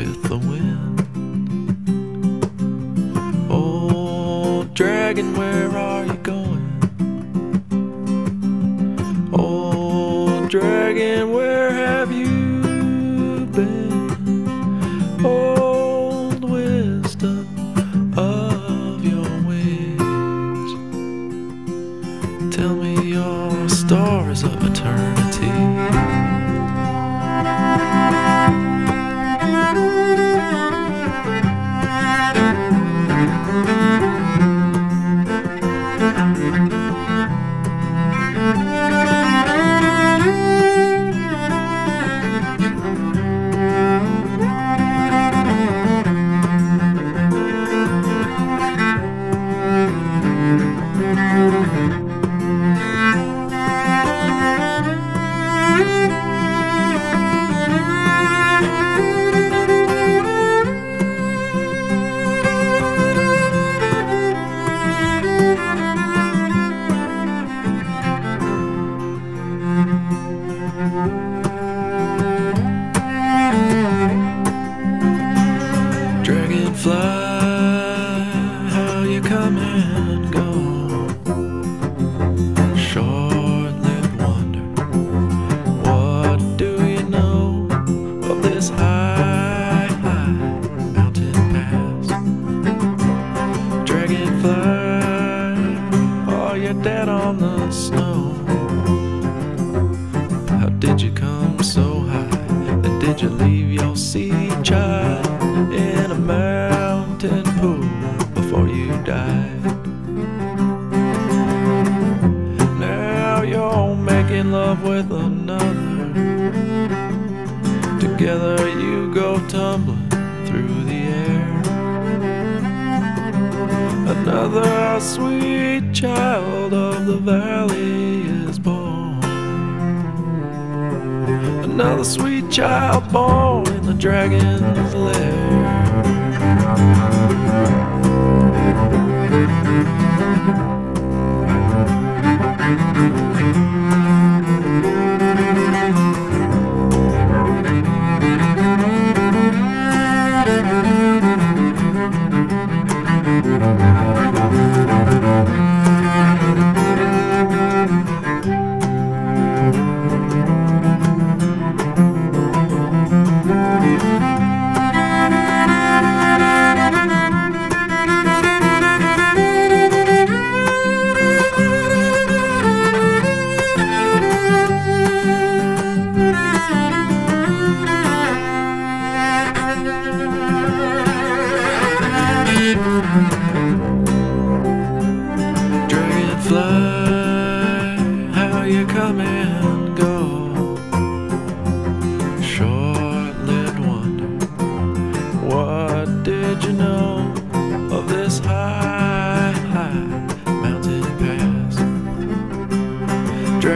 with the wind. Oh, dragon, where are you going? Oh, dragon, you leave your seed child in a mountain pool before you died? Now you're making love with another. Together you go tumbling through the air. Another sweet child of the valley Another sweet child born in the dragon's lair.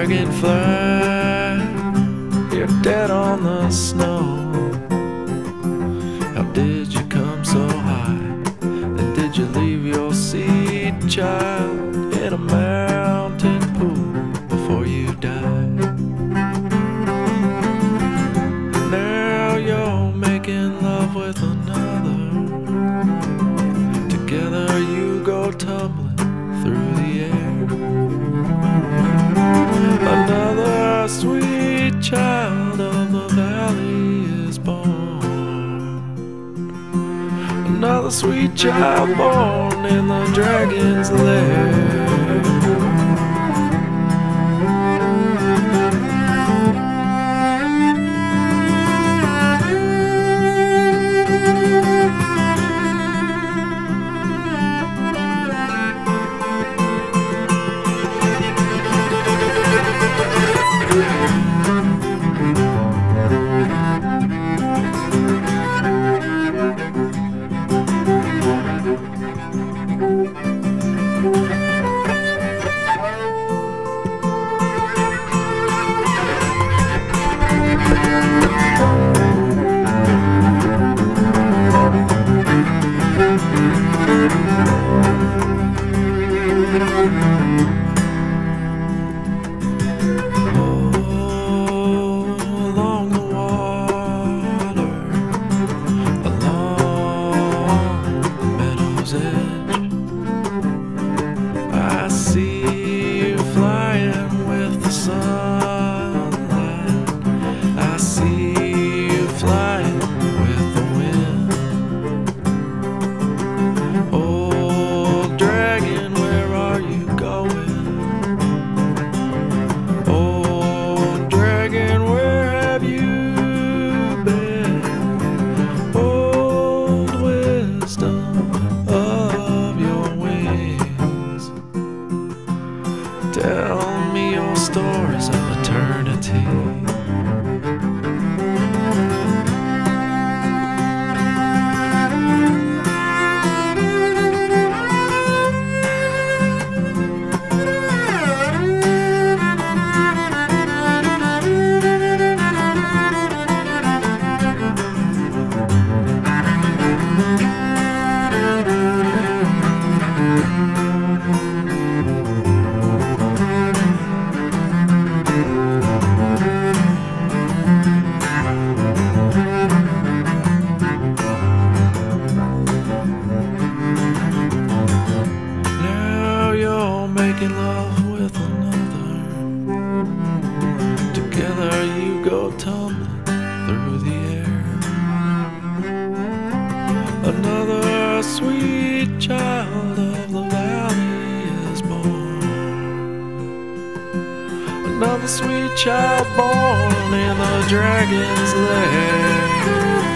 Dragonfly, you're dead on the snow. How did you come so high? And did you leave your seed child sweet child born in the dragon's lair. go tumbling through the air. Another sweet child of the valley is born. Another sweet child born in the dragon's lair.